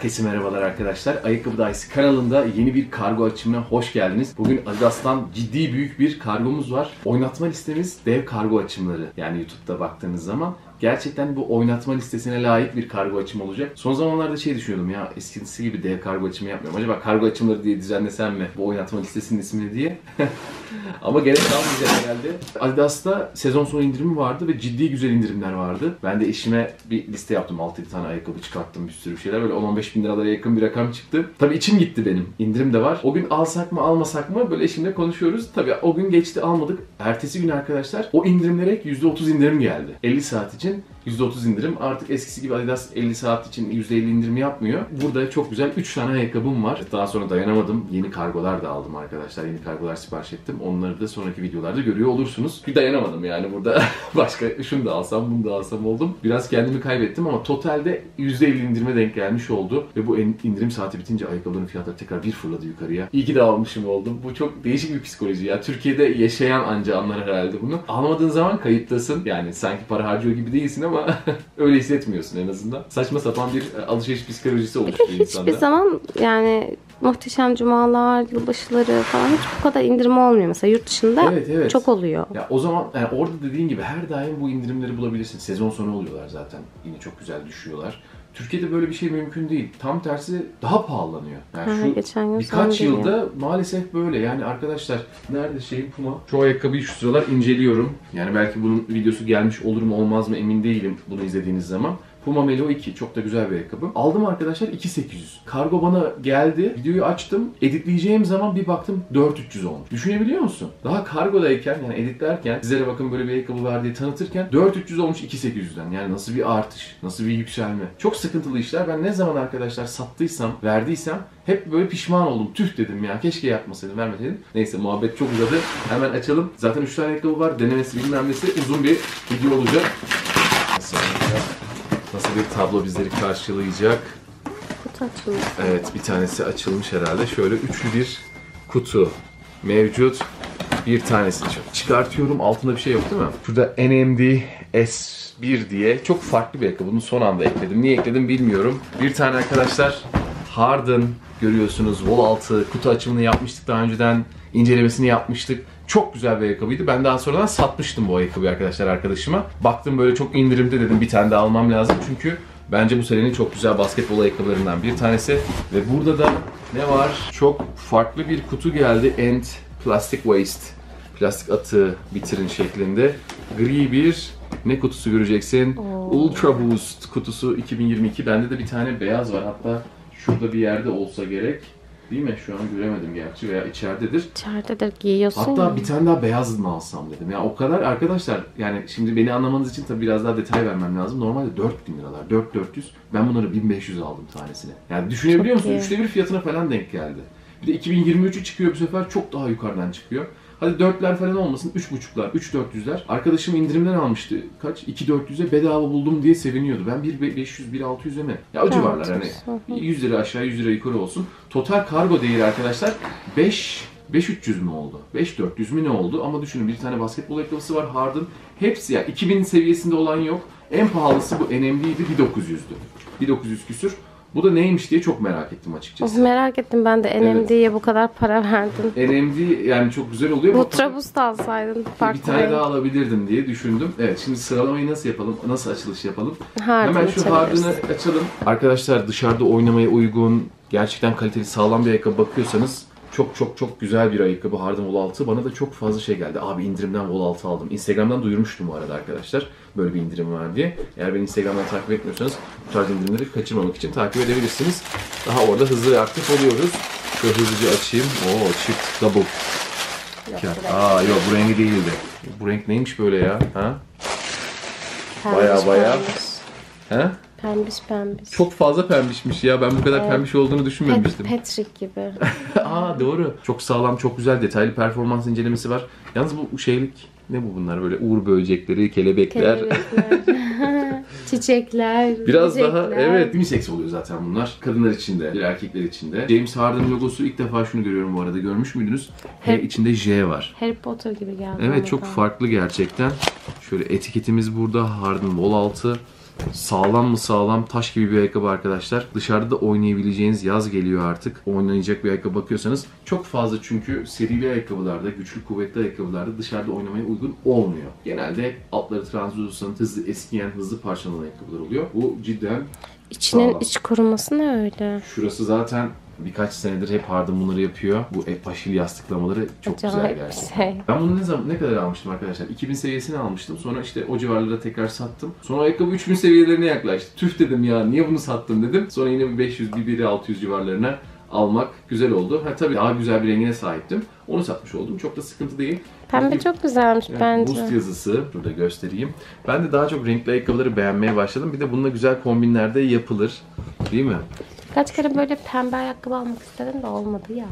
Herkese merhabalar arkadaşlar. Ayakkabı Dayısı kanalında yeni bir kargo açımına hoş geldiniz. Bugün Adidas'tan ciddi büyük bir kargomuz var. Oynatma listemiz dev kargo açımları. Yani YouTube'da baktığınız zaman gerçekten bu oynatma listesine layık bir kargo açımı olacak. Son zamanlarda şey düşünüyordum ya eskisi gibi dev kargo açımı yapmıyorum. Acaba kargo açımları diye düzenlesem mi bu oynatma listesinin ismini diye. Ama gerek kalmayacak herhalde. Adidas'ta sezon sonu indirimi vardı ve ciddi güzel indirimler vardı. Ben de eşime bir liste yaptım. 6 tane ayakkabı çıkarttım bir sürü şeyler. Böyle 10-15 bin liralara yakın bir rakam çıktı. Tabii içim gitti benim. İndirim de var. O gün alsak mı almasak mı böyle eşimle konuşuyoruz. Tabii o gün geçti almadık. Ertesi gün arkadaşlar o indirimlere ek %30 indirim geldi. 50 saat için Twitter %30 indirim. Artık eskisi gibi Adidas 50 saat için %50 indirim yapmıyor. Burada çok güzel 3 tane ayakkabım var. Daha sonra dayanamadım. Yeni kargolar da aldım arkadaşlar. Yeni kargolar sipariş ettim. Onları da sonraki videolarda görüyor olursunuz. Bir dayanamadım yani burada. Başka şunu da alsam bunu da alsam oldum. Biraz kendimi kaybettim ama totalde %50 indirime denk gelmiş oldu. Ve bu indirim saati bitince ayakkabıların fiyatları tekrar bir fırladı yukarıya. İyi ki de almışım oldum. Bu çok değişik bir psikoloji ya. Türkiye'de yaşayan anca anlar herhalde bunu. Almadığın zaman kayıttasın. Yani sanki para harcıyor gibi değilsin ama öyle hissetmiyorsun en azından. Saçma sapan bir e, alışveriş psikolojisi oluşturuyor insanda. Hiçbir zaman yani muhteşem cumalar, yılbaşıları falan hiç bu kadar indirim olmuyor. Mesela yurt dışında Evet, evet. çok oluyor. Ya o zaman yani orada dediğin gibi her daim bu indirimleri bulabilirsin. Sezon sonu oluyorlar zaten. Yine çok güzel düşüyorlar. Türkiye'de böyle bir şey mümkün değil. Tam tersi daha pahalanıyor. Yani Ha, şu geçen gün birkaç yılda maalesef böyle. Yani arkadaşlar nerede şey Puma? Şu ayakkabıyı şu sıralar inceliyorum. Yani belki bunun videosu gelmiş olur mu olmaz mı emin değilim bunu izlediğiniz zaman. Puma Melo 2 çok da güzel bir ayakkabı. Aldım arkadaşlar 2800. Kargo bana geldi. Videoyu açtım. Editleyeceğim zaman bir baktım 4300 olmuş. Düşünebiliyor musun? Daha kargodayken yani editlerken sizlere bakın böyle bir ayakkabı var diye tanıtırken 4300 olmuş 2800'den. Yani nasıl bir artış, nasıl bir yükselme. Çok sıkıntılı işler. Ben ne zaman arkadaşlar sattıysam, verdiysem hep böyle pişman oldum. Tüh dedim ya keşke yapmasaydım, vermeseydim. Neyse muhabbet çok uzadı. Hemen açalım. Zaten 3 tane ayakkabı var. Denemesi bilmem nesi uzun bir video olacak. Olacak? Nasıl bir tablo bizleri karşılayacak? Kutu açılmış. Evet bir tanesi açılmış herhalde. Şöyle üçlü bir kutu mevcut. Bir tanesini çıkartıyorum. Altında bir şey yok değil mi? Şurada NMD S1 diye çok farklı bir ayakkabı. Bunu son anda ekledim. Niye ekledim bilmiyorum. Bir tane arkadaşlar Harden görüyorsunuz. Wall altı kutu açımını yapmıştık daha önceden. incelemesini yapmıştık. Çok güzel bir ayakkabıydı. Ben daha sonradan satmıştım bu ayakkabıyı arkadaşlar arkadaşıma. Baktım böyle çok indirimde dedim bir tane daha almam lazım. Çünkü bence bu senenin çok güzel basketbol ayakkabılarından bir tanesi. Ve burada da ne var? Çok farklı bir kutu geldi. End Plastic Waste. Plastik atığı bitirin şeklinde. Gri bir ne kutusu göreceksin? Ultra Boost kutusu 2022. Bende de bir tane beyaz var. Hatta şurada bir yerde olsa gerek. Değil mi? Şu an göremedim gerçi veya içeridedir. İçeride de giyiyorsun Hatta ya. bir tane daha beyaz mı alsam dedim. Ya o kadar arkadaşlar yani şimdi beni anlamanız için tabii biraz daha detay vermem lazım. Normalde 4000 liralar, 4400. Ben bunları 1500 aldım tanesine. Yani düşünebiliyor Çok musun? iyi. Üçte bir fiyatına falan denk geldi. Bir de 2023'ü çıkıyor bu sefer çok daha yukarıdan çıkıyor. Hadi 4'ler falan olmasın 3.5'lar, 3.400'ler. Arkadaşım indirimden almıştı. Kaç? 2.400'e bedava buldum diye seviniyordu. Ben 1.500, 1.600'e mi? Ya o civarlar hani. 100 lira aşağı 100 lira yukarı olsun. Total kargo değeri arkadaşlar 5 5300 mü oldu? 5400 mü ne oldu? Ama düşünün bir tane basketbol ayakkabısı var Harden. Hepsi ya 2000 seviyesinde olan yok. En pahalısı bu NMD'ydi 1900'dü. 1900 küsür. Bu da neymiş diye çok merak ettim açıkçası. Merak ettim ben de NMD'ye bu kadar para verdim. NMD yani çok güzel oluyor. ama Ultra Boost alsaydın bir farklı tane renk. daha alabilirdim diye düşündüm. Evet şimdi sıralamayı nasıl yapalım? Nasıl açılış yapalım? Harden Hemen şu hardını açalım. Arkadaşlar dışarıda oynamaya uygun, gerçekten kaliteli sağlam bir ayakkabı bakıyorsanız çok çok çok güzel bir ayakkabı Harden Wall 6. Bana da çok fazla şey geldi. Abi indirimden Wall 6 aldım. Instagram'dan duyurmuştum bu arada arkadaşlar. Böyle bir indirim var diye. Eğer beni Instagram'dan takip etmiyorsanız bu tarz indirimleri kaçırmamak için takip edebilirsiniz. Daha orada hızlı aktif oluyoruz. Şöyle hızlıca açayım. Oo çift double. Kağıt. Aa yok bu rengi değildi. Bu renk neymiş böyle ya? Ha? Baya baya. Ha? Pembiş pembiş. Çok fazla pembişmiş ya. Ben bu kadar pembiş olduğunu düşünmemiştim. Patrick gibi. Aa doğru. Çok sağlam, çok güzel detaylı performans incelemesi var. Yalnız bu şeylik ne bu bunlar böyle uğur böcekleri, kelebekler. Kelebekler, çiçekler, Biraz daha böcekler. evet unisex oluyor zaten bunlar. Kadınlar için de, erkekler için de. James Harden logosu ilk defa şunu görüyorum bu arada. Görmüş müydünüz? H Hep- içinde J var. Harry Potter gibi geldi. Evet bana çok da. farklı gerçekten. Şöyle etiketimiz burada. Harden Wall altı. Sağlam mı sağlam taş gibi bir ayakkabı arkadaşlar. Dışarıda da oynayabileceğiniz yaz geliyor artık. Oynanacak bir ayakkabı bakıyorsanız çok fazla çünkü serili ayakkabılarda, güçlü kuvvetli ayakkabılarda dışarıda oynamaya uygun olmuyor. Genelde altları translucent, hızlı eskiyen, hızlı parçalanan ayakkabılar oluyor. Bu cidden İçinin Sağlam. iç koruması ne öyle? şurası zaten birkaç senedir hep Harden bunları yapıyor. Bu aşil yastıklamaları çok güzel Acayip gerçekten. bir şey. Ben bunu ne zaman ne kadar almıştım arkadaşlar? 2000 seviyesini almıştım. Sonra işte o civarlara tekrar sattım. Sonra ayakkabı 3000 seviyelerine yaklaştı. Tüh dedim ya niye bunu sattım dedim. Sonra yine bir 500 bir biri 600 civarlarına almak güzel oldu. Ha tabii daha güzel bir rengine sahiptim. Onu satmış oldum. Çok da sıkıntı değil. Pembe Çünkü- çok güzelmiş Evet, bence. Boost yazısı burada göstereyim. Ben de daha çok renkli ayakkabıları beğenmeye başladım. Bir de bununla güzel kombinlerde yapılır. Değil mi? Kaç kere böyle pembe ayakkabı almak istedim de olmadı ya.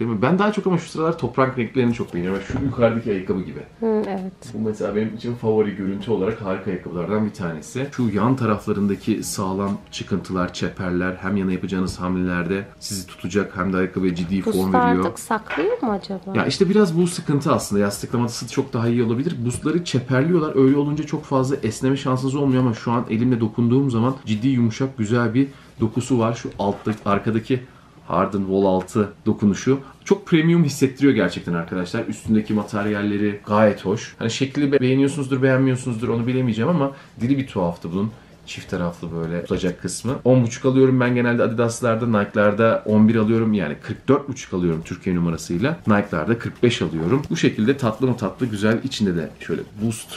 Değil mi? Ben daha çok ama şu sıralar toprak renklerini çok beğeniyorum. Şu yukarıdaki ayakkabı gibi. Hı, evet. Bu mesela benim için favori görüntü olarak harika ayakkabılardan bir tanesi. Şu yan taraflarındaki sağlam çıkıntılar, çeperler hem yana yapacağınız hamlelerde sizi tutacak hem de ayakkabıya ciddi form Boost veriyor. artık saklıyor mu acaba? Ya işte biraz bu sıkıntı aslında. Yastıklaması çok daha iyi olabilir. Boostları çeperliyorlar. Öyle olunca çok fazla esneme şansınız olmuyor ama şu an elimle dokunduğum zaman ciddi yumuşak güzel bir dokusu var. Şu alttaki arkadaki Harden Wall altı dokunuşu çok premium hissettiriyor gerçekten arkadaşlar. Üstündeki materyalleri gayet hoş. Hani şekli be- beğeniyorsunuzdur, beğenmiyorsunuzdur onu bilemeyeceğim ama dili bir tuhaftı bunun. Çift taraflı böyle tutacak kısmı. 10.5 alıyorum ben genelde Adidas'larda, Nike'larda 11 alıyorum yani 44.5 alıyorum Türkiye numarasıyla. Nike'larda 45 alıyorum. Bu şekilde tatlı mı tatlı güzel içinde de şöyle Boost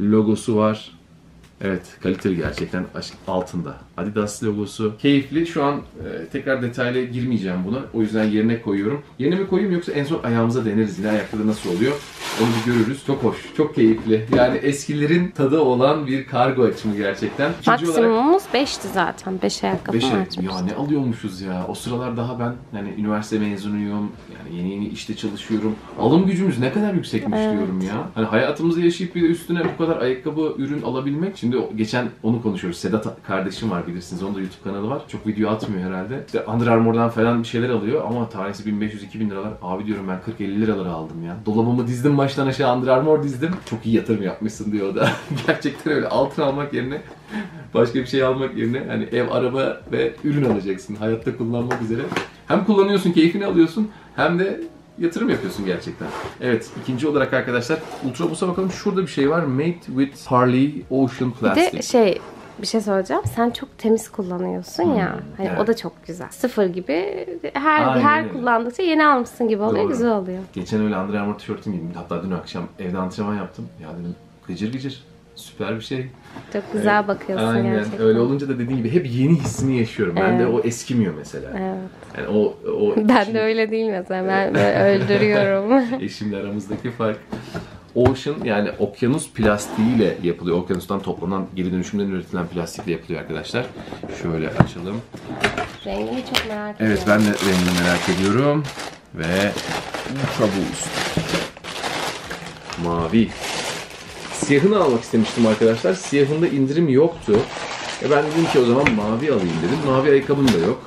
logosu var. Evet kaliteli gerçekten altında. Adidas logosu. Keyifli. Şu an e, tekrar detaylı girmeyeceğim buna. O yüzden yerine koyuyorum. Yerine mi koyayım yoksa en son ayağımıza deneriz yine ayakta da nasıl oluyor. Onu bir görürüz. Çok hoş. Çok keyifli. Yani eskilerin tadı olan bir kargo açımı gerçekten. İkinci Maksimumumuz 5'ti zaten. 5 ayakkabı Beşe, ya ne alıyormuşuz ya. O sıralar daha ben yani üniversite mezunuyum. Yani yeni yeni işte çalışıyorum. Alım gücümüz ne kadar yüksekmiş Evet. diyorum ya. Hani hayatımızı yaşayıp bir üstüne bu kadar ayakkabı, ürün alabilmek. Şimdi o- geçen onu konuşuyoruz. Sedat kardeşim var bilirsiniz. Onun da YouTube kanalı var. Çok video atmıyor herhalde. İşte Under Armour'dan falan bir şeyler alıyor ama tanesi 1500-2000 liralar. Abi diyorum ben 40-50 liralara aldım ya. Dolabımı dizdim baştan aşağı Under Armour dizdim. Çok iyi yatırım yapmışsın diyor o da. Gerçekten öyle altın almak yerine başka bir şey almak yerine hani ev, araba ve ürün alacaksın. Hayatta kullanmak üzere. Hem kullanıyorsun, keyfini alıyorsun hem de yatırım yapıyorsun gerçekten. Evet, ikinci olarak arkadaşlar Ultraboost'a bakalım. Şurada bir şey var. Made with Harley Ocean Bir Plastic. de şey bir şey söyleyeceğim. Sen çok temiz kullanıyorsun ya. Hani evet. o da çok güzel. Sıfır gibi her Aynen her öyle. kullandıkça yeni almışsın gibi oluyor. Doğru. Güzel oluyor. Geçen öyle Under Armour tişörtüm giydim. Hatta dün akşam evde antrenman yaptım. Ya dedim gıcır gıcır. Süper bir şey. Çok güzel bakıyorsun Aynen. gerçekten. Öyle olunca da dediğin gibi hep yeni hissini yaşıyorum. Ben de Evet. o eskimiyor mesela. Evet. Yani o, o Ben de öyle değil mesela. Ben öldürüyorum. Eşimle aramızdaki fark. Ocean yani okyanus plastiğiyle yapılıyor. Okyanustan toplanan geri dönüşümden üretilen plastikle yapılıyor arkadaşlar. Şöyle açalım. Rengini çok merak ediyorum. Evet ben de rengini merak ediyorum. Ve Ultra Boost. Mavi. Siyahını almak istemiştim arkadaşlar. Siyahında indirim yoktu. E ben dedim ki o zaman mavi alayım dedim. Mavi ayakkabım da yok.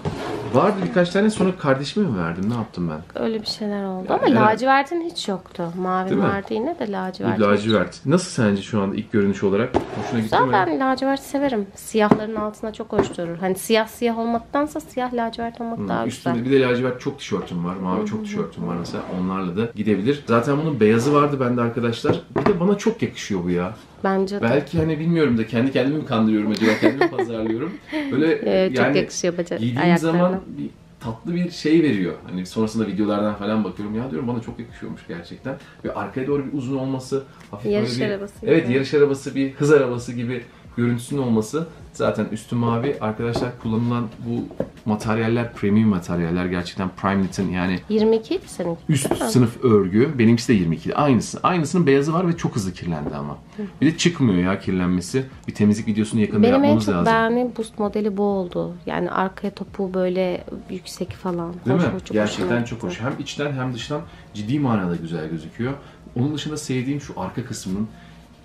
Vardı birkaç tane sonra kardeşime mi verdim? Ne yaptım ben? Öyle bir şeyler oldu Yani ama evet. lacivertin hiç yoktu. Mavi Değil mi? vardı yine de lacivert. Hiç. lacivert. Nasıl sence şu anda ilk görünüş olarak? Hoşuna gitti mi? ben lacivert severim. Siyahların altına çok hoş durur. Hani siyah siyah olmaktansa siyah lacivert olmak Hı, daha Üstünde güzel. bir de lacivert çok tişörtüm var. Mavi çok tişörtüm var mesela. Onlarla da gidebilir. Zaten bunun beyazı vardı bende arkadaşlar. Bir de bana çok yakışıyor bu ya. Bence de. Belki hani bilmiyorum da kendi kendimi mi kandırıyorum acaba? Kendimi pazarlıyorum. Böyle Ee, çok yani yakışıyor baca giydiğim ayaklarına. zaman bir tatlı bir şey veriyor. Hani sonrasında videolardan falan bakıyorum. Ya diyorum bana çok yakışıyormuş gerçekten. Ve arkaya doğru bir uzun olması. Hafif Yarış böyle bir, arabası Evet gibi. yarış arabası bir hız arabası gibi görüntüsünün olması. Zaten üstü mavi. Arkadaşlar kullanılan bu materyaller premium materyaller. Gerçekten Prime Knit'in yani 22 idi seninki. üst sınıf örgü. Benimkisi de 22. Aynısı. Aynısının beyazı var ve çok hızlı kirlendi ama. Bir de çıkmıyor ya kirlenmesi. Bir temizlik videosunu yakında Benim en yapmamız çok lazım. beğendiğim boost modeli bu oldu. Yani arkaya topu böyle yüksek falan. Değil hoş, mi? çok Gerçekten çok hoş. Hem içten hem dıştan ciddi manada güzel gözüküyor. Onun dışında sevdiğim şu arka kısmının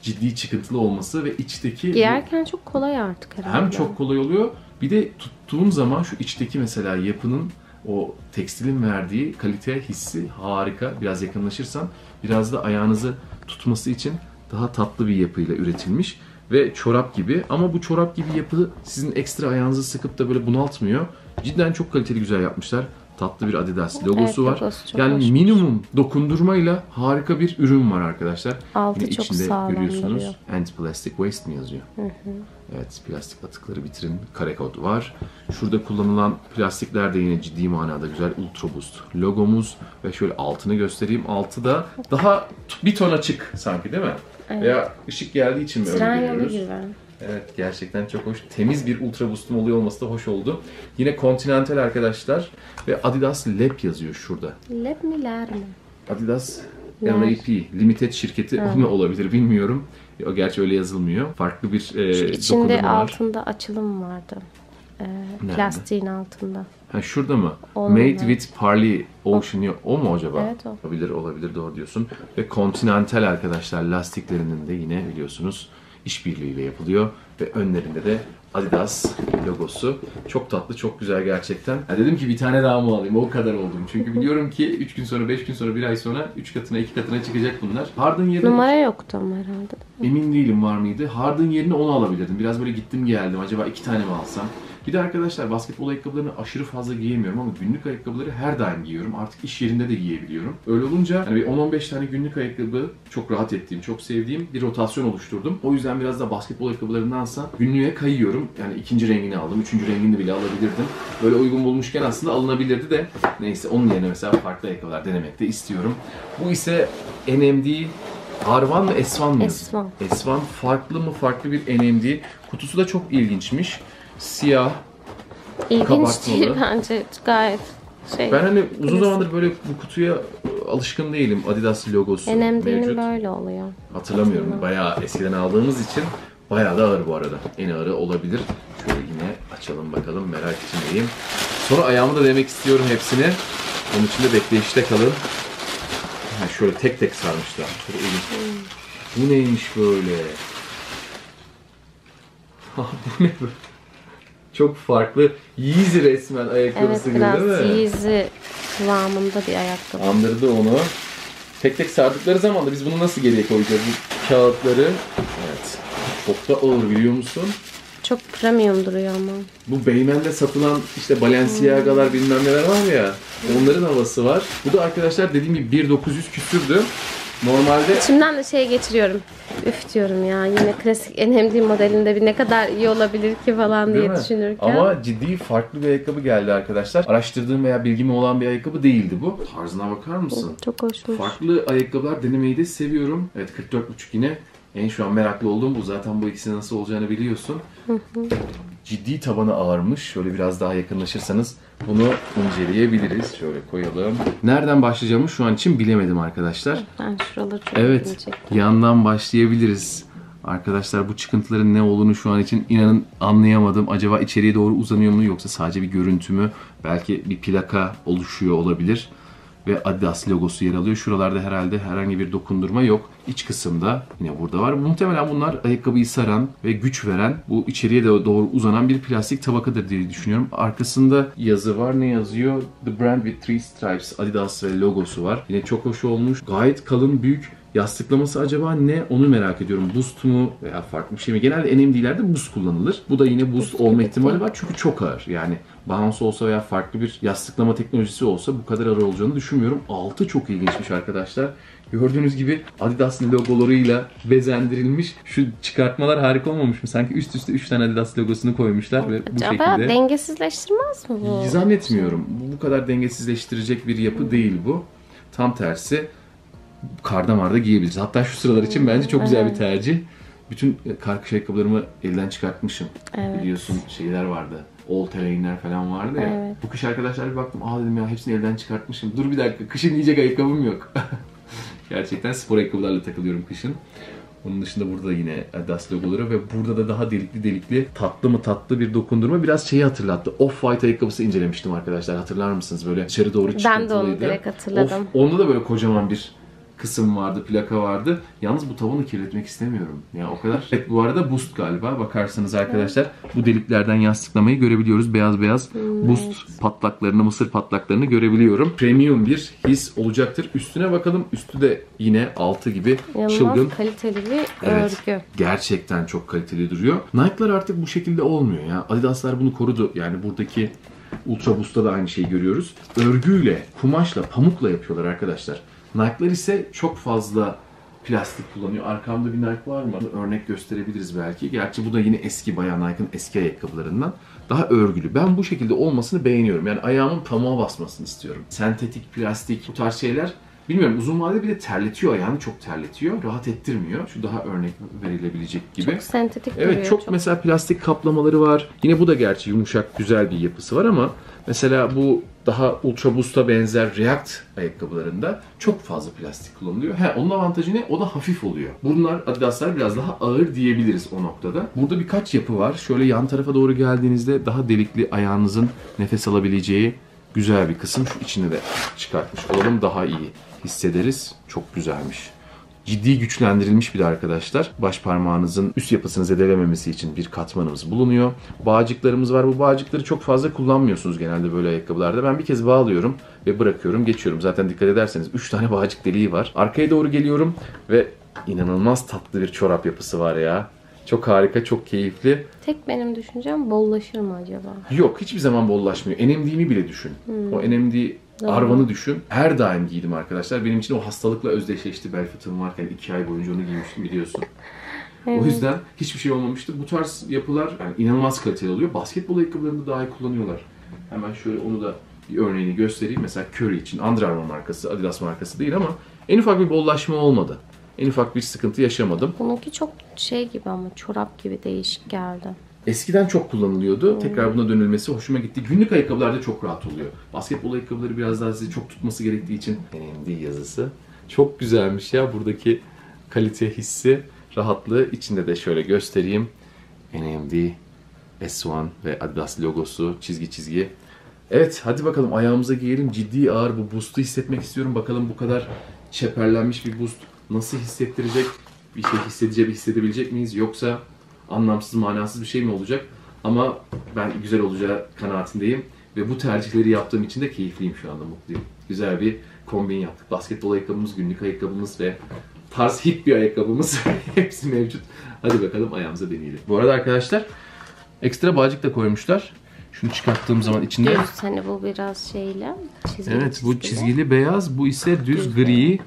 ciddi çıkıntılı olması ve içteki Giyerken çok kolay artık herhalde. hem çok kolay oluyor bir de tuttuğun zaman şu içteki mesela yapının o tekstilin verdiği kalite hissi harika. Biraz yakınlaşırsan biraz da ayağınızı tutması için daha tatlı bir yapıyla üretilmiş. ve çorap gibi. Ama bu çorap gibi yapı sizin ekstra ayağınızı sıkıp da böyle bunaltmıyor. Cidden çok kaliteli güzel yapmışlar. Tatlı bir Adidas logosu Evet, var. logosu yani hoşmuş. minimum dokundurmayla harika bir ürün var arkadaşlar. Altı Yine çok içinde sağlam görüyorsunuz. duruyor. Anti-plastic waste mi yazıyor? Evet, plastik atıkları bitirin. Kare kod var. Şurada kullanılan plastikler de yine ciddi manada güzel. Ultra Boost logomuz ve şöyle altını göstereyim. Altı da daha bir ton açık sanki değil mi? Veya ışık geldiği için mi öyle görüyoruz? gibi. Evet gerçekten çok hoş. Temiz bir Ultra Boost'um oluyor olması da hoş oldu. Yine Continental arkadaşlar ve Adidas Lab yazıyor şurada. Lep mi ler mi? Adidas. LAP Limited şirketi mi olabilir bilmiyorum. O gerçi öyle yazılmıyor. Farklı bir e, İçinde dokundurma var. altında açılım vardı. Ee, plastiğin altında. Ha şurada mı? Olmalı. Made with Parley Ocean yok. O mu acaba? Evet, o. Olabilir, olabilir doğru diyorsun. Ve Continental arkadaşlar lastiklerinin de yine biliyorsunuz işbirliğiyle yapılıyor. Ve önlerinde de Adidas logosu. Çok tatlı, çok güzel gerçekten. Ya dedim ki bir tane daha mı alayım? O kadar oldum. Çünkü biliyorum ki 3 gün sonra, 5 gün sonra, 1 ay sonra 3 katına, 2 katına çıkacak bunlar. Harden yerine Numara yoktu ama herhalde. Emin değilim var mıydı. Harden yerine onu alabilirdim. Biraz böyle gittim geldim. Acaba iki tane mi alsam? Bir de arkadaşlar basketbol ayakkabılarını aşırı fazla giyemiyorum ama günlük ayakkabıları her daim giyiyorum. Artık iş yerinde de giyebiliyorum. Öyle olunca hani bir 10-15 tane günlük ayakkabı çok rahat ettiğim, çok sevdiğim bir rotasyon oluşturdum. O yüzden biraz da basketbol ayakkabılarındansa günlüğe kayıyorum. Yani ikinci rengini aldım, üçüncü rengini bile alabilirdim. Böyle uygun bulmuşken aslında alınabilirdi de neyse onun yerine mesela farklı ayakkabılar denemek de istiyorum. Bu ise NMD Arvan mı Esvan mı? Esvan. Esvan farklı mı farklı bir NMD. Kutusu da çok ilginçmiş. Siyah. İlginç Kabartmalı. bence gayet şey. Ben hani uzun zamandır böyle bu kutuya alışkın değilim. Adidas logosu NMD'nin mevcut. böyle oluyor. Hatırlamıyorum. Bayağı eskiden aldığımız için bayağı da ağır bu arada. En ağırı olabilir. Şöyle yine açalım bakalım merak içindeyim. Sonra ayağımı da denemek istiyorum hepsini. Onun için de bekleyişte kalın. Ha, şöyle tek tek sarmışlar. Şöyle elim. Bu neymiş böyle? Ha, bu ne böyle? Çok farklı. Yeezy resmen Evet ayakkabısı gibi biraz değil mi? Yeezy kıvamında bir ayakkabı. Andırdı onu. Tek tek sardıkları zaman da biz bunu nasıl geriye koyacağız? Bu kağıtları. Evet. Çok da ağır biliyor musun? Çok premium duruyor ama. Bu Beymen'de satılan işte Balenciaga'lar bilmem neler var ya. Onların havası var. Bu da arkadaşlar dediğim gibi 1900 küsürdü. Normalde İçimden de şey geçiriyorum. Üf diyorum ya yine klasik NMD modelinde bir ne kadar iyi olabilir ki falan Değil diye mi? düşünürken. Ama ciddi farklı bir ayakkabı geldi arkadaşlar. Araştırdığım veya bilgim olan bir ayakkabı değildi bu. Tarzına bakar mısın? Çok hoşmuş. Farklı ayakkabılar denemeyi de seviyorum. Evet 44.5 yine. En şu an meraklı olduğum bu. Zaten bu ikisi nasıl olacağını biliyorsun. Ciddi tabanı ağırmış. Şöyle biraz daha yakınlaşırsanız bunu inceleyebiliriz. Şöyle koyalım. Nereden başlayacağımı şu an için bilemedim arkadaşlar. Ben şuraları çok Evet, yandan başlayabiliriz. Arkadaşlar bu çıkıntıların ne olduğunu şu an için inanın anlayamadım. Acaba içeriye doğru uzanıyor mu yoksa sadece bir görüntü mü? Belki bir plaka oluşuyor olabilir. Ve Adidas logosu yer alıyor. Şuralarda herhalde herhangi bir dokundurma yok. İç kısımda yine burada var. Muhtemelen bunlar ayakkabıyı saran ve güç veren bu içeriye de doğru uzanan bir plastik tabakadır diye düşünüyorum. Arkasında yazı var. Ne yazıyor? The brand with three stripes. Adidas ve logosu var. Yine çok hoş olmuş. Gayet kalın, büyük. Yastıklaması acaba ne? Onu merak ediyorum. Boost mu veya farklı bir şey mi? Genelde NMD'lerde boost kullanılır. Bu da yine boost olma ihtimali var çünkü çok ağır. Yani bounce olsa veya farklı bir yastıklama teknolojisi olsa bu kadar ağır olacağını düşünmüyorum. Altı çok ilginçmiş arkadaşlar. Gördüğünüz gibi Adidas logolarıyla bezendirilmiş. Şu çıkartmalar harika olmamış mı? Sanki üst üste 3 tane Adidas logosunu koymuşlar ve bu Acaba şekilde. dengesizleştirmez mi bu? Zannetmiyorum. Bu kadar dengesizleştirecek bir yapı değil bu. Tam tersi karda marda giyebiliriz. Hatta şu sıralar için bence çok güzel bir tercih. Bütün kar kış ayakkabılarımı elden çıkartmışım. Evet. Biliyorsun şeyler vardı. All terrain'ler falan vardı ya. Evet. Bu kış arkadaşlar bir baktım aa dedim ya hepsini elden çıkartmışım. Dur bir dakika kışın giyecek ayakkabım yok. Gerçekten spor ayakkabılarla takılıyorum kışın. Onun dışında burada da yine Adidas logoları ve burada da daha delikli delikli tatlı mı tatlı bir dokundurma biraz şeyi hatırlattı. Off-White ayakkabısı incelemiştim arkadaşlar hatırlar mısınız? Böyle içeri doğru Ben de onu çıkıntılıydı. direkt hatırladım. Off- onda da böyle kocaman bir kısım vardı, plaka vardı. Yalnız bu tavanı kirletmek istemiyorum. Ya o kadar. Evet bu arada boost galiba. Bakarsanız arkadaşlar bu deliklerden yastıklamayı görebiliyoruz. Beyaz beyaz boost patlaklarını, mısır patlaklarını görebiliyorum. Premium bir his olacaktır. Üstüne bakalım. Üstü de yine altı gibi İnanılmaz çılgın. kaliteli bir Evet. örgü. Gerçekten çok kaliteli duruyor. Nike'lar artık bu şekilde olmuyor ya. Adidas'lar bunu korudu. Yani buradaki Ultra Boost'ta da aynı şeyi görüyoruz. Örgüyle, kumaşla, pamukla yapıyorlar arkadaşlar. Nike'lar ise çok fazla plastik kullanıyor. Arkamda bir Nike var mı? Örnek gösterebiliriz belki. Gerçi bu da yine eski bayağı Nike'ın eski ayakkabılarından. Daha örgülü. Ben bu şekilde olmasını beğeniyorum. Yani ayağımın pamuğa basmasını istiyorum. Sentetik, plastik bu tarz şeyler Bilmiyorum uzun vadede bir de terletiyor ayağını çok terletiyor. Rahat ettirmiyor. Şu daha örnek verilebilecek gibi. Çok sentetik Evet duruyor. çok, mesela plastik kaplamaları var. Yine bu da gerçi yumuşak güzel bir yapısı var ama mesela bu daha Ultra Boost'a benzer React ayakkabılarında çok fazla plastik kullanılıyor. He, onun avantajı ne? O da hafif oluyor. Bunlar Adidas'lar biraz daha ağır diyebiliriz o noktada. Burada birkaç yapı var. Şöyle yan tarafa doğru geldiğinizde daha delikli ayağınızın nefes alabileceği güzel bir kısım. Şu içini de çıkartmış olalım daha iyi hissederiz. Çok güzelmiş ciddi güçlendirilmiş bir de arkadaşlar. Baş parmağınızın üst yapısını zedelememesi için bir katmanımız bulunuyor. Bağcıklarımız var. Bu bağcıkları çok fazla kullanmıyorsunuz genelde böyle ayakkabılarda. Ben bir kez bağlıyorum ve bırakıyorum, geçiyorum. Zaten dikkat ederseniz 3 tane bağcık deliği var. Arkaya doğru geliyorum ve inanılmaz tatlı bir çorap yapısı var ya. Çok harika, çok keyifli. Tek benim düşüncem bollaşır mı acaba? Yok hiçbir zaman bollaşmıyor. NMD'mi bile düşün. O NMD Doğru. arvanı düşün. Her daim giydim arkadaşlar. Benim için o hastalıkla özdeşleşti. Bel fıtığım varken iki ay boyunca onu giymiştim biliyorsun. O yüzden hiçbir şey olmamıştı. Bu tarz yapılar yani inanılmaz kaliteli oluyor. Basketbol ayakkabılarını dahi kullanıyorlar. Hemen şöyle onu da bir örneğini göstereyim. Mesela Curry için Under Armour markası, Adidas markası değil ama en ufak bir bollaşma olmadı. En ufak bir sıkıntı yaşamadım. Bununki çok şey gibi ama çorap gibi değişik geldi. Eskiden çok kullanılıyordu. Tekrar buna dönülmesi hoşuma gitti. Günlük ayakkabılarda çok rahat oluyor. Basketbol ayakkabıları biraz daha sizi çok tutması gerektiği için NMD yazısı. Çok güzelmiş ya buradaki kalite hissi, rahatlığı. içinde de şöyle göstereyim. NMD, S1 ve Adidas logosu çizgi çizgi. Evet hadi bakalım ayağımıza giyelim. Ciddi ağır bu boost'u hissetmek istiyorum. Bakalım bu kadar çeperlenmiş bir boost nasıl hissettirecek? Bir şey hissedecek, hissedebilecek miyiz? Yoksa anlamsız, manasız bir şey mi olacak? Ama ben güzel olacağı kanaatindeyim. Ve bu tercihleri yaptığım için de keyifliyim şu anda, mutluyum. Güzel bir kombin yaptık. Basketbol ayakkabımız, günlük ayakkabımız ve tarz hip bir ayakkabımız hepsi mevcut. Hadi bakalım ayağımıza deneyelim. Bu arada arkadaşlar ekstra bağcık da koymuşlar. Şunu çıkarttığım zaman içinde... Düz hani bu biraz şeyle çizgili Evet bu çizgili beyaz, bu ise düz gri.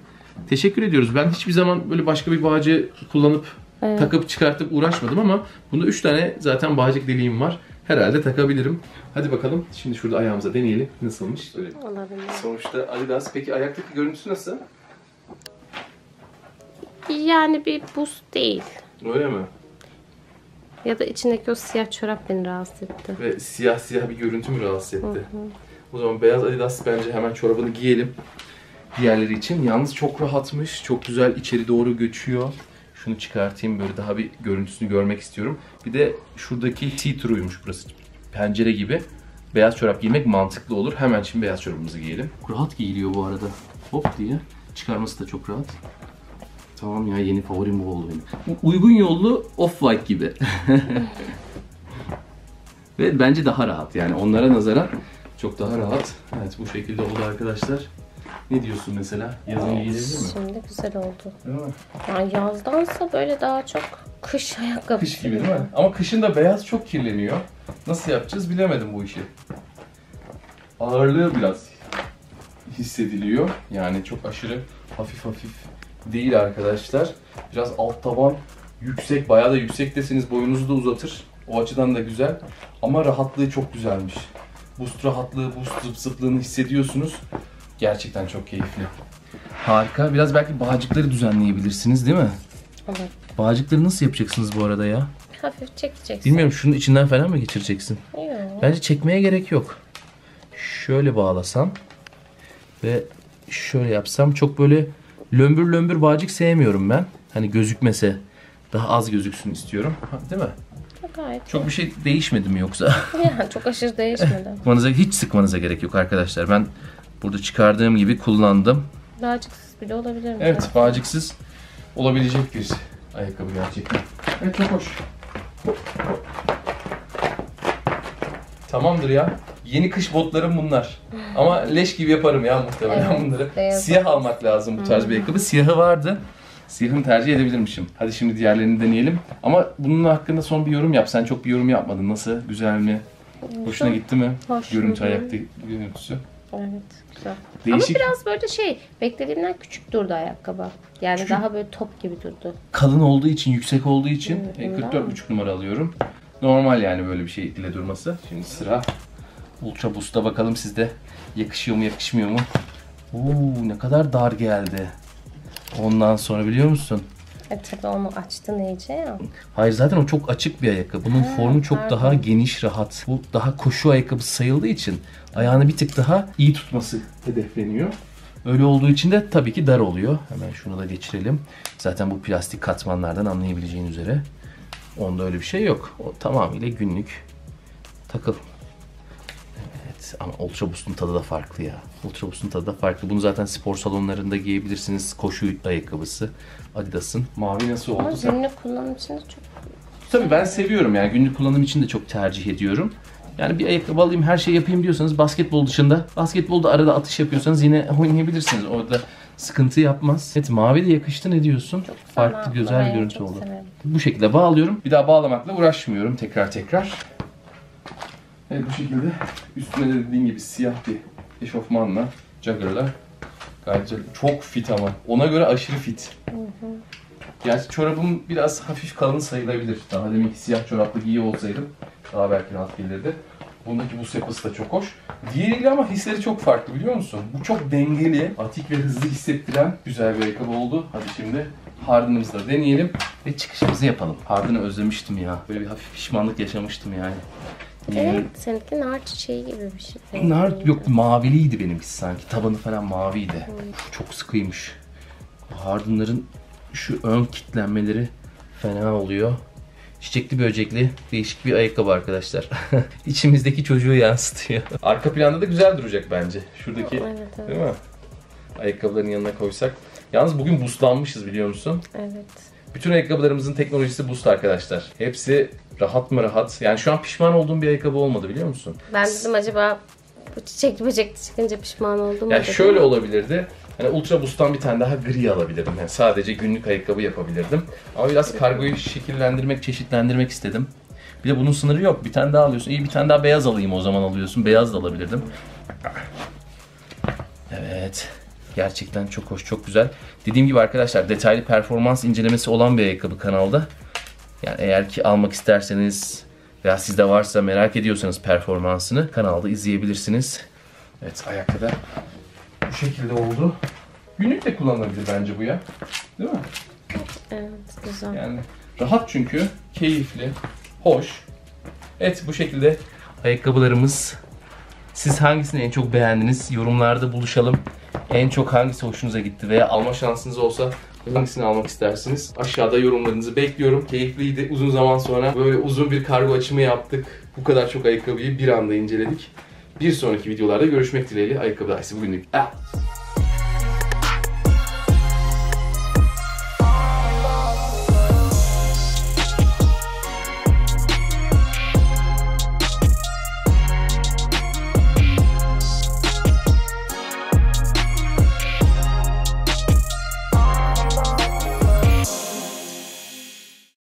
Teşekkür ediyoruz. Ben hiçbir zaman böyle başka bir bağcı kullanıp takıp çıkartıp uğraşmadım ama bunda 3 tane zaten bağcık deliğim var. Herhalde takabilirim. Hadi bakalım. Şimdi şurada ayağımıza deneyelim. Nasılmış? Öyle. Olabilir. Sonuçta Adidas. Peki ayaktaki görüntüsü nasıl? Yani bir boost değil. Öyle mi? Ya da içindeki o siyah çorap beni rahatsız etti. Ve siyah siyah bir görüntü mü rahatsız etti? O zaman beyaz Adidas bence hemen çorabını giyelim. Diğerleri için. Yalnız çok rahatmış. Çok güzel içeri doğru göçüyor. Şunu çıkartayım böyle daha bir görüntüsünü görmek istiyorum. Bir de şuradaki see-through'ymuş burası. Pencere gibi. Beyaz çorap giymek mantıklı olur. Hemen şimdi beyaz çorabımızı giyelim. Rahat giyiliyor bu arada. Hop diye. Çıkarması da çok rahat. Tamam ya yeni favorim bu oldu benim. Uygun yollu off-white gibi. Ve bence daha rahat yani onlara nazaran çok daha rahat. Evet bu şekilde oldu arkadaşlar. Ne diyorsun mesela? Yazın giyilebilir mi? Şimdi güzel oldu. Değil mi? Yani yazdansa böyle daha çok kış ayakkabısı. Kış gibi değil mi? Ama kışın da beyaz çok kirleniyor. Nasıl yapacağız bilemedim bu işi. Ağırlığı biraz hissediliyor. Yani çok aşırı hafif hafif değil arkadaşlar. Biraz alt taban yüksek, bayağı da yüksek deseniz boyunuzu da uzatır. O açıdan da güzel. Ama rahatlığı çok güzelmiş. Boost rahatlığı, boost zıp zıplığını hissediyorsunuz. Gerçekten çok keyifli. Harika. Biraz belki bağcıkları düzenleyebilirsiniz değil mi? Evet. Bağcıkları nasıl yapacaksınız bu arada ya? Hafif çekeceksin. Bilmiyorum şunun içinden falan mı geçireceksin? Yok. Bence çekmeye gerek yok. Şöyle bağlasam ve şöyle yapsam çok böyle lömbür lömbür bağcık sevmiyorum ben. Hani gözükmese daha az gözüksün istiyorum. Değil mi? Gayet. Çok bir şey değişmedi mi yoksa? Yani çok aşırı değişmedi. Sıkmanıza, hiç sıkmanıza gerek yok arkadaşlar. Ben burada çıkardığım gibi kullandım. Bağcıksız bile olabilir mi? Evet, bağcıksız olabilecek bir ayakkabı gerçekten. Evet, çok hoş. Tamamdır ya. Yeni kış botlarım bunlar. Ama leş gibi yaparım ya muhtemelen Evet, bunları. beyaz. Siyah almak lazım bu tarz bir ayakkabı. Siyahı vardı. Siyahını tercih edebilirmişim. Hadi şimdi diğerlerini deneyelim. Ama bunun hakkında son bir yorum yap. Sen çok bir yorum yapmadın. Nasıl? Güzel mi? Hoşuna gitti mi? Hoş. Görüntü Hı hı. ayakta görüntüsü. Evet güzel. Değişik. Ama biraz böyle şey beklediğimden küçük durdu ayakkabı. Yani daha böyle top gibi durdu. kalın olduğu için, yüksek olduğu için Hı, e, bundan 44,5 numara alıyorum. Normal yani böyle bir şey ile durması. Şimdi sıra Ultra Boost'a bakalım sizde yakışıyor mu yakışmıyor mu? Oo ne kadar dar geldi. Ondan sonra biliyor musun? E tabi onu açtın iyice ya. Hayır zaten o çok açık bir ayakkabı. Bunun Ha, formu çok pardon. daha geniş, rahat. Bu daha koşu ayakkabısı sayıldığı için ayağını bir tık daha iyi tutması hedefleniyor. Öyle olduğu için de tabii ki dar oluyor. Hemen şunu da geçirelim. Zaten bu plastik katmanlardan anlayabileceğin üzere. Onda öyle bir şey yok. O tamamıyla günlük takıl. Ama Ultra Boost'un tadı da farklı ya. Ultra Boost'un tadı da farklı. Bunu zaten spor salonlarında giyebilirsiniz. Koşu ayakkabısı. Adidas'ın. Mavi nasıl Ama oldu? Sen- günlük kullanım için de çok Tabii ben seviyorum yani günlük kullanım için de çok tercih ediyorum. Yani bir ayakkabı alayım her şey yapayım diyorsanız basketbol dışında basketbolda arada atış yapıyorsanız yine oynayabilirsiniz. Orada sıkıntı yapmaz. Evet mavi de yakıştı ne diyorsun? Farklı Ben güzel bir görüntü çok oldu. severim. Bu şekilde bağlıyorum. Bir daha bağlamakla uğraşmıyorum tekrar tekrar. Evet bu şekilde üstüne de dediğim gibi siyah bir eşofmanla, joggerla gayet güzel. Çok fit ama. Ona göre aşırı fit. Gerçi çorabım biraz hafif kalın sayılabilir. Daha ki siyah çoraplı giyiyor olsaydım daha belki rahat gelirdi. Bundaki buz yapısı da çok hoş. Diğeriyle ama hisleri çok farklı biliyor musun? Bu çok dengeli, atik ve hızlı hissettiren güzel bir ayakkabı oldu. Hadi şimdi Harden'ımızı da deneyelim ve çıkışımızı yapalım. Harden'ı özlemiştim ya. Böyle bir hafif pişmanlık yaşamıştım yani. Evet seninki nar çiçeği gibi bir şey. Nar yok maviliydi benimkisi sanki. Tabanı falan maviydi. Uf, çok sıkıymış. Harden'ların şu ön kitlenmeleri fena oluyor. Çiçekli böcekli değişik bir ayakkabı arkadaşlar. İçimizdeki çocuğu yansıtıyor. Arka planda da güzel duracak bence. Şuradaki Evet evet. değil mi? Ayakkabıların yanına koysak. Yalnız bugün boostlanmışız biliyor musun? Evet. Bütün ayakkabılarımızın teknolojisi boost arkadaşlar. Hepsi rahat mı rahat. Yani şu an pişman olduğum bir ayakkabı olmadı biliyor musun? Ben dedim acaba bu çiçekli böcekli çıkınca pişman oldum mu Yani dedim. şöyle olabilirdi. Hani Ultra Boost'tan bir tane daha gri alabilirdim. Yani sadece günlük ayakkabı yapabilirdim. Ama biraz kargoyu şekillendirmek, çeşitlendirmek istedim. Bir de bunun sınırı yok. Bir tane daha alıyorsun. İyi bir tane daha beyaz alayım o zaman alıyorsun. Beyaz da alabilirdim. Evet. Gerçekten çok hoş, çok güzel. Dediğim gibi arkadaşlar detaylı performans incelemesi olan bir ayakkabı kanalda. Yani eğer ki almak isterseniz veya sizde varsa merak ediyorsanız performansını kanalda izleyebilirsiniz. Evet ayakkabı bu şekilde oldu. Günlük de kullanılabilir bence bu ya. Değil mi? Evet güzel. Yani rahat çünkü, keyifli, hoş. Evet bu şekilde ayakkabılarımız. Siz hangisini en çok beğendiniz? Yorumlarda buluşalım. En çok hangisi hoşunuza gitti veya alma şansınız olsa hangisini almak istersiniz? Aşağıda yorumlarınızı bekliyorum. Keyifliydi. Uzun zaman sonra böyle uzun bir kargo açımı yaptık. Bu kadar çok ayakkabıyı bir anda inceledik. Bir sonraki videolarda görüşmek dileğiyle. Ayakkabı Dayısı bugünlük. Ah.